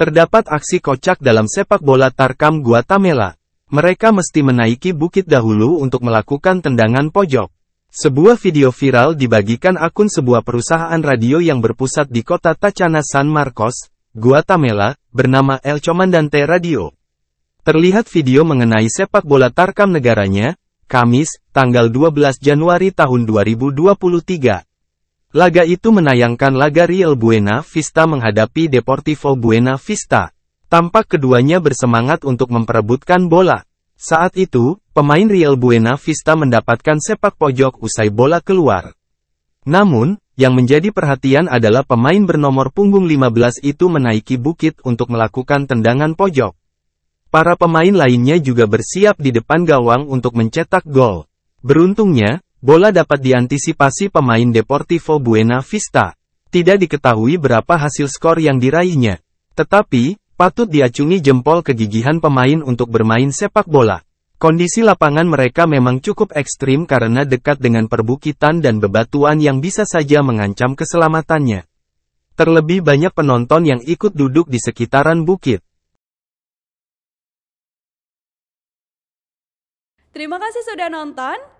Terdapat aksi kocak dalam sepak bola Tarkam Guatemala. Mereka mesti menaiki bukit dahulu untuk melakukan tendangan pojok. Sebuah video viral dibagikan akun sebuah perusahaan radio yang berpusat di kota Tacana San Marcos, Guatemala, bernama El Comandante Radio. Terlihat video mengenai sepak bola Tarkam negaranya, Kamis, tanggal 12 Januari tahun 2023. Laga itu menayangkan laga Real Buena Vista menghadapi Deportivo Buena Vista. Tampak keduanya bersemangat untuk memperebutkan bola. Saat itu, pemain Real Buena Vista mendapatkan sepak pojok usai bola keluar. Namun, yang menjadi perhatian adalah pemain bernomor punggung 15 itu menaiki bukit untuk melakukan tendangan pojok. Para pemain lainnya juga bersiap di depan gawang untuk mencetak gol. Beruntungnya, Bola dapat diantisipasi pemain Deportivo Buena Vista. Tidak diketahui berapa hasil skor yang diraihnya. Tetapi, patut diacungi jempol kegigihan pemain untuk bermain sepak bola. Kondisi lapangan mereka memang cukup ekstrim karena dekat dengan perbukitan dan bebatuan yang bisa saja mengancam keselamatannya. Terlebih banyak penonton yang ikut duduk di sekitaran bukit. Terima kasih sudah nonton.